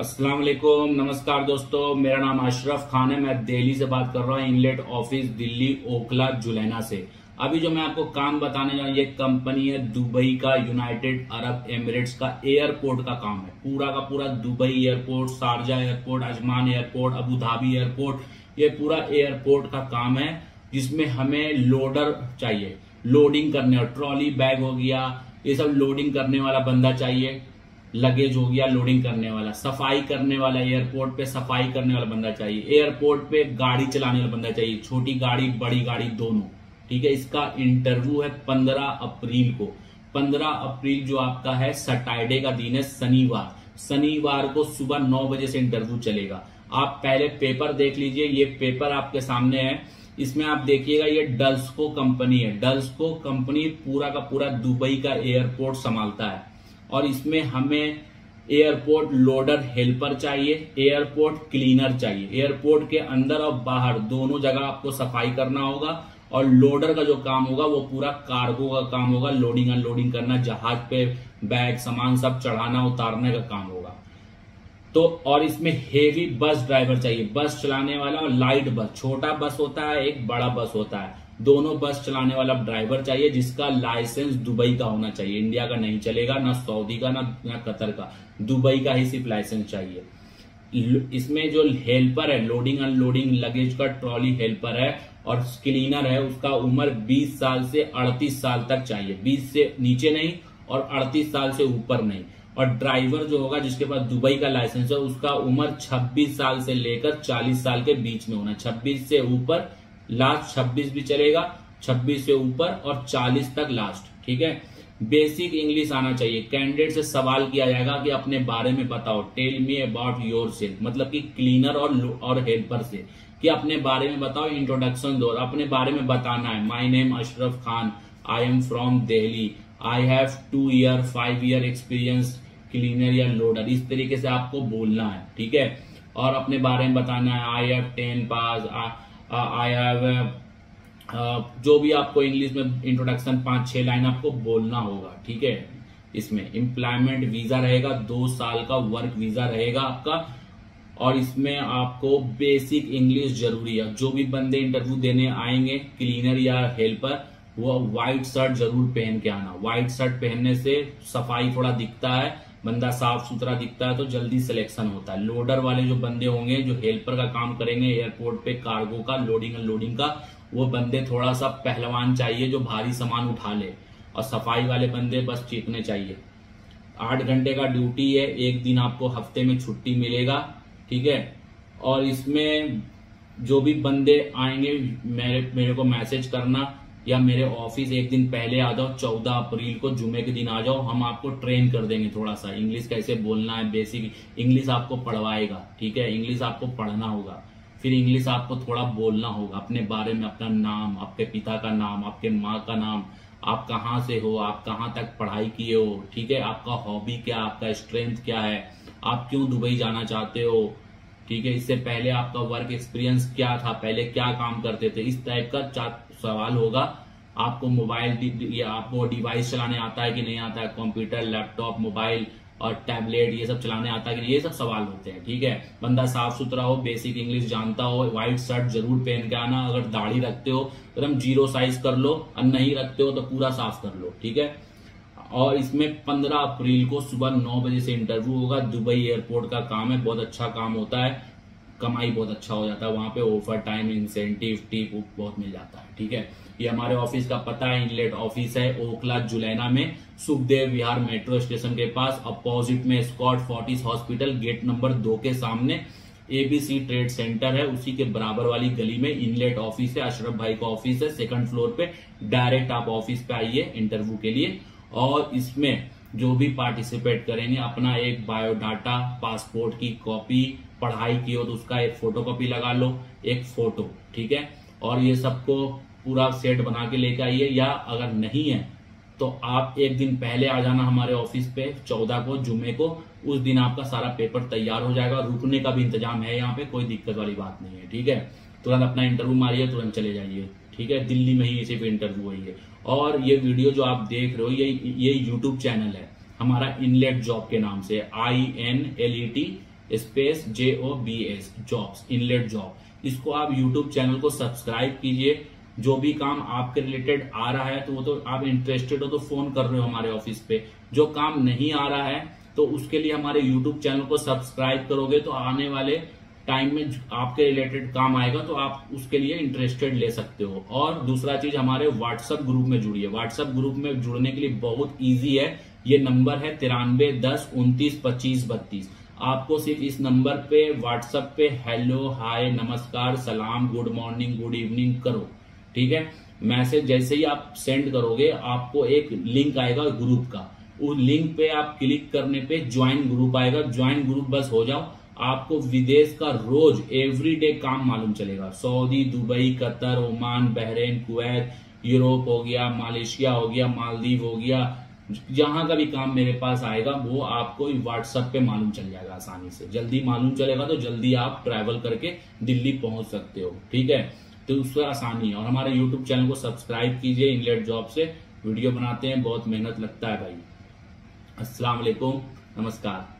अस्सलाम वालेकुम नमस्कार दोस्तों, मेरा नाम अशरफ खान है, मैं दिल्ली से बात कर रहा हूँ, इनलेट ऑफ़िस दिल्ली, ओखला, जुलैना से। अभी जो मैं आपको काम बताने जा रहा हूँ, ये कंपनी है दुबई का, यूनाइटेड अरब एमिरेट्स का, एयरपोर्ट का काम है। पूरा का पूरा Dubai airport Sharjah airport, Ajman airport, Abu Dhabi airport, ये पूरा एयरपोर्ट का काम है, जिसमें हमें लोडर चाहिए। लोडिंग करने और ट्रॉली बैग हो गया, ये सब लोडिंग करने वाला बंदा चाहिए। लगेज हो गया लोडिंग करने वाला। सफ़ाई करने वाला एयरपोर्ट पे सफ़ाई करने वाला बंदा चाहिए। एयरपोर्ट पे गाड़ी चलाने वाला बंदा चाहिए। छोटी गाड़ी, बड़ी गाड़ी, दोनों। ठीक है, इसका इंटरव्यू है पंद्रह अप्रैल को। पंद्रह अप्रैल जो आपका है सैटरडे का दिन है, शनिवार। शनिवार को सुबह नौ बजे से इंटरव्यू चलेगा। आप पहले पेपर देख लीजिए, ये पेपर आपके सामने है। इसमें आप देखिएगा, ये डल्सको कंपनी है। डल्सको कंपनी पूरा का पूरा दुबई का एयरपोर्ट संभालता है। और इसमें हमें एयरपोर्ट लोडर हेल्पर चाहिए, एयरपोर्ट क्लीनर चाहिए। एयरपोर्ट के अंदर और बाहर दोनों जगह आपको सफ़ाई करना होगा और लोडर का जो काम होगा वो पूरा कार्गो का काम होगा, लोडिंग, अनलोडिंग करना, जहाज़ पे बैग, सामान सब चढ़ाना, उतारने का काम होगा। तो और इसमें हेवी बस ड्राइवर चाहिए। बस चलाने वाला और लाइट बस छोटा बस होता है, एक बड़ा बस होता है। दोनों बस चलाने वाला ड्राइवर चाहिए, जिसका लाइसेंस दुबई का होना चाहिए। इंडिया का नहीं चलेगा, ना सऊदी का, ना ना कतर का। दुबई का ही सिर्फ़ लाइसेंस चाहिए। इसमें जो हेल्पर है, लोडिंग, अनलोडिंग लगेज का ट्रॉली हेल्पर है और क्लीनर है, उसका उम्र 20 साल से 38 साल तक चाहिए। 20 से नीचे नहीं और 38 साल से ऊपर नहीं। और ड्राइवर जो होगा, जिसके पास दुबई का लाइसेंस है, उसका उम्र 26 साल से लेकर 40 साल के बीच में होना 26 से ऊपर लास्ट 26 भी चलेगा 26 से ऊपर और 40 तक लास्ट, ठीक है? बेसिक इंग्लिश आना चाहिए। कैंडिडेट से सवाल किया जाएगा कि अपने बारे में बताओ। Tell me about yourself मतलब कि क्लीनर और और हेल्पर से, कि अपने बारे में बताओ इंट्रोडक्शन दो। अपने बारे में बताना है। My name Ashraf Khan I am from Delhi I have two year five year experience cleaner या लोडर इस तरीके से आपको बोलना है, ठीक है? और अपने बारे में बताना है। I have ten pass I have जो भी आपको इंग्लिश में इंट्रोडक्शन पाँच छह लाइन आपको बोलना होगा, ठीक है? इसमें एम्प्लॉयमेंट वीज़ा रहेगा, दो साल का वर्क वीज़ा रहेगा आपका, और इसमें आपको बेसिक इंग्लिश ज़रूरी है। जो भी बंदे इंटरव्यू देने आएँगे क्लीनर या हेल्पर वो व्हाइट शर्ट ज़रूर पहन के आना। व्हाइट शर्ट पहनने से सफ़ाई थोड़ा दिखता है बंदा साफ़ सुथरा दिखता है तो जल्दी सिलेक्शन होता है। लोडर वाले जो बंदे होंगे, जो हेल्पर का काम करेंगे एयरपोर्ट पे कार्गो का लोडिंग अनलोडिंग का, वो बंदे थोड़ा सा पहलवान चाहिए जो भारी सामान उठा ले। और सफ़ाई वाले बंदे बस चीखने चाहिए। आठ घंटे का ड्यूटी है, एक दिन आपको हफ़्ते में छुट्टी मिलेगा, ठीक है? और इसमें जो भी बंदे आएँगे, मेरे मेरे को मैसेज करना या मेरे ऑफ़िस एक दिन पहले आ जाओ, चौदह अप्रैल को जुमे के दिन आ जाओ, हम आपको ट्रेन कर देंगे थोड़ा सा। इंग्लिश कैसे बोलना है, बेसिक, इंग्लिश आपको पढ़वाएगा, ठीक है? इंग्लिश आपको पढ़ना होगा, फिर इंग्लिश आपको थोड़ा बोलना होगा, अपने बारे में, अपना नाम, आपके पिता का नाम, आपके माँ का नाम, आप कहाँ से हो, आप कहाँ तक पढ़ाई किए हो, ठीक है? आपका हॉबी क्या, आपका स्ट्रेंथ क्या है? आप क्यों दुबई जाना चाहते हो? ठीक है, इससे पहले आपका वर्क एक्सपीरियंस क्या था, पहले क्या काम करते थे, इस टाइप का सवाल होगा। आपको मोबाइल या आपको डिवाइस चलाने आता है कि नहीं आता है कंप्यूटर लैपटॉप मोबाइल और टैबलेट ये सब चलाने आता है कि नहीं, ये सब सवाल होते हैं, ठीक है? बंदा साफ़ सुथरा हो बेसिक इंग्लिश जानता हो व्हाइट शर्ट ज़रूर पहन के आना, अगर दाढ़ी रखते हो तो हम ज़ीरो साइज़ कर लो, और नहीं रखते हो तो पूरा साफ़ कर लो, ठीक है? और इसमें 15 अप्रैल को सुबह 9 बजे से इंटरव्यू होगा। दुबई एयरपोर्ट का काम है, बहुत अच्छा काम होता है। कमाई बहुत अच्छा हो जाता है। वहाँ पे ओवर टाइम इंसेंटिव टिप बहुत मिल जाता है, ठीक है? ये हमारे ऑफ़िस का पता है इनलेट ऑफ़िस है ओखला, जुलैना में। सुखदेव विहार मेट्रो स्टेशन के पास अपोजिट में Escorts Fortis hospital gate number दो के सामने। एबीसी ट्रेड सेंटर है, उसी के बराबर वाली गली में इनलेट ऑफ़िस है, अशरफ भाई का ऑफ़िस है सेकंड फ्लोर पे। डायरेक्ट आप ऑफ़िस पे आइए इंटरव्यू के लिए। और इसमें जो भी पार्टिसिपेट करेंगे अपना एक बायोडाटा पासपोर्ट की कॉपी पढ़ाई की हो तो उसका एक फ़ोटो कॉपी लगा लो, एक फ़ोटो ठीक है? और ये सबको पूरा सेट बना के लेके आइए, या अगर नहीं है तो आप एक दिन पहले आ जाना हमारे ऑफ़िस पे, चौदह को, जुमे को, उस दिन आपका सारा पेपर तैयार हो जाएगा, रुकने का भी इंतज़ाम है यहाँ पे, कोई दिक्कत वाली बात नहीं है, ठीक है? तुरंत अपना इंटरव्यू मारिए, तुरंत चले जाइए। ठीक है, दिल्ली में ही सिर्फ़ इंटरव्यू हुई है। और ये वीडियो जो आप देख रहे हो, ये ये यूट्यूब चैनल है। हमारा इनलेट जॉब के नाम से I N L E T space J O B S jobs inlet job इसको आप यूट्यूब चैनल को सब्सक्राइब कीजिए। जो भी काम आपके रिलेटेड आ रहा है तो वो तो आप इंटरेस्टेड हो तो फ़ोन कर रहे हो हमारे ऑफ़िस पे। जो काम नहीं आ रहा है तो उसके लिए हमारे यूट्यूब चैनल को सब्सक्राइब करोगे तो आने वाले टाइम में आपके रिलेटेड काम आएगा तो आप उसके लिए इंटरेस्टेड ले सकते हो। और दूसरा चीज़ हमारे व्हाट्सएप ग्रुप में जुड़िए व्हाट्सएप ग्रुप में जुड़ने के लिए बहुत ईजी है। ये नंबर है तिरानवे दस उनतीस पच्चीस बत्तीस। आपको सिर्फ़ इस नंबर पे व्हाट्सएप पे हेलो हाय नमस्कार, सलाम गुड मॉर्निंग गुड इवनिंग करो। ठीक है? मैसेज जैसे ही आप सेंड करोगे, आपको एक लिंक आएगा ग्रुप का। उस लिंक पे आप क्लिक करने पे ज्वाइन ग्रुप आएगा। ज्वाइन ग्रुप बस हो जाओ। आपको विदेश का रोज एवरीडे काम मालूम चलेगा। Saudi, Dubai, Qatar, Oman, Bahrain, Kuwait, Europe हो गया, मलेशिया हो गया, मालदीव हो गया, जहाँ का भी काम मेरे पास आएगा, वो आपको व्हाट्सएप पे मालूम चल जाएगा आसानी से। जल्दी मालूम चलेगा तो जल्दी आप ट्रैवल करके दिल्ली पहुँच सकते हो, ठीक है? तो उससे आसानी है। और हमारे यूट्यूब चैनल को सब्सक्राइब कीजिए इनलेट जॉब से। वीडियो बनाते हैं, बहुत मेहनत लगता है भाई। अस्सलाम वालेकुम, नमस्कार।